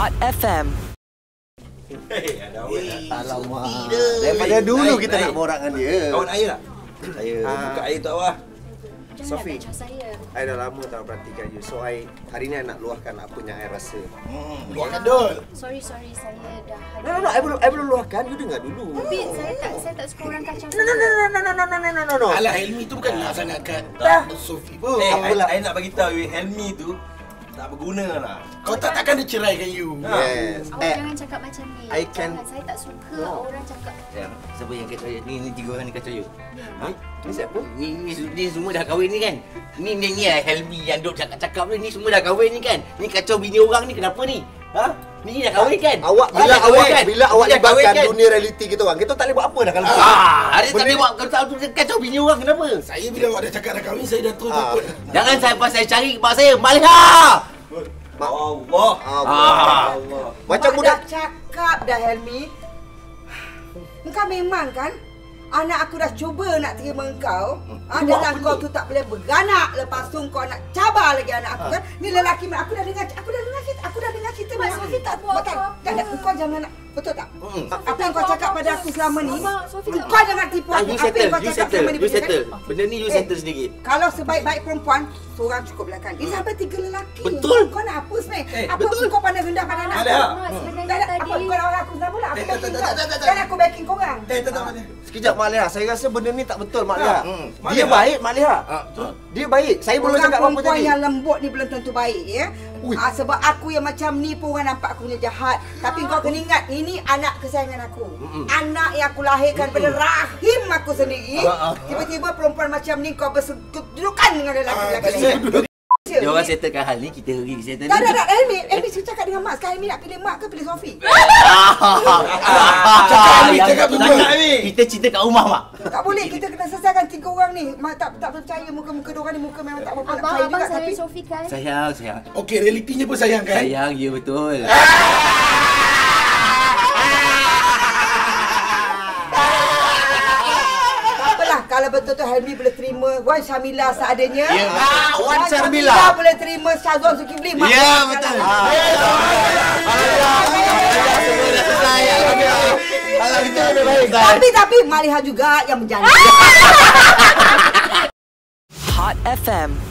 Hot FM. Hei, ada awak? Alamak. Daripada dulu kita nak borak dengan dia. Kawan air tak? Saya Ah. Buka air tu awak. Sofi. saya. I dah lama tak perhatikan you. So I hari ni I nak luahkan apa yang I rasa. Luahkan dol. Sorry, sorry. Saya dah No no no, I belum I belum luahkan. You dengar dulu. Tapi saya tak saya tak suka orang kacau. No no no no no no no no no no no. Alah Helmi tu bukan nak sangat kat Dah. Sofi pun. Eh. I, I nak bagi tahu you Helmi tu tak berguna lah. Kau tak takkan dia ceraikan you. Yes. Awak Eh, jangan cakap macam ni. I can- Jangan. Saya tak suka No. orang cakap. Ya, siapa yang kacau you? Ni, ni tiga orang ni kacau you. Ha? ni siapa? Ni, ni, ni semua dah kahwin ni kan? Ni ni ni lah Helmi yang duk cakap-cakap ni, ni semua dah kahwin ni kan? Ni kacau bini orang ni kenapa ni? Ha? Ni dah kahwin kan? Awak Ha, bila dah kahwin awak bila awak libatkan dunia realiti kita orang. Kita tak boleh buat apa dah kalau. Ah, ada tak boleh buat kacau tu kacau bini orang kenapa? Saya bila awak dah cakap dah kahwin, saya dah terus Ah. takut. Jangan saya pas saya cari mak saya, Maliha! Mak- Allah. Allah. Allah. Macam budak cakap dah Helmi. Engkau memang kan Anak aku dah cuba nak terima engkau ah, Dalam kau tu tak boleh beranak Lepas tu kau nak cabar lagi anak aku kan Ni lelaki mak aku dah dengar Aku dah dengar cerita Aku dah dengar cerita Mak Sofi tak buat apa-apa. Tak ada Engkau jangan nak Betul tak? Hmm. Apa yang kau cakap pada aku selama ni Kau jangan tipu Ah, aku Apa yang kau cakap selama ni you betul kan? settle. Benda ni you Eh, settle sendiri. Kalau sebaik-baik perempuan Seorang cukup belakang Ini sampai tiga lelaki Betul. Kau nak apa sebenarnya? Eh, Apa betul. kau pandang rendah pada anak Ada. aku? Orang aku. Aku Eh, tak, backing tak, kau. tak, tak, tak, tak. Dan aku backing kau orang. Eh, tak tak mana. Sekejap Mak Leah, saya rasa benda ni tak betul Mak Leah. Hmm. Mak Dia baik Mak Leah. Ah, betul. Dia baik. Saya belum Orang cakap apa-apa perempuan tadi. yang lembut ni belum tentu baik ya. Ah, sebab aku yang macam ni pun orang nampak aku punya jahat. Tapi kau kena ingat ini anak kesayangan aku. Anak yang aku lahirkan pada rahim aku sendiri. Ah, ah. Tiba-tiba perempuan macam ni kau bersedudukan dengan lelaki-lelaki Ah. Dia orang settlekan hal ni, kita pergi settle. Tak, tak, tak. Elmi, Elmi cakap dengan Mak. Sekarang Elmi nak pilih Mak ke pilih Sofi? Cakap Yang- cakap betul. Cakap ni. Kita cerita kat rumah, Mak. Tak boleh, kita kena selesaikan tiga orang ni. Mak tak tak percaya muka-muka diorang ni muka memang tak apa nak Abang, percaya abang juga saya tapi Sofi kan? Sayang, sayang. Okey, realitinya pun sayang kan? Sayang, ya betul. Tak apalah kalau betul-betul Helmi boleh terima Wan Syamila seadanya. Ya, ah, Wan Syamila. Syamila boleh terima Syazwan Zulkifli. Ya, tak betul. lebih baik. Tapi tapi Maliha juga yang menjadi. Hot FM.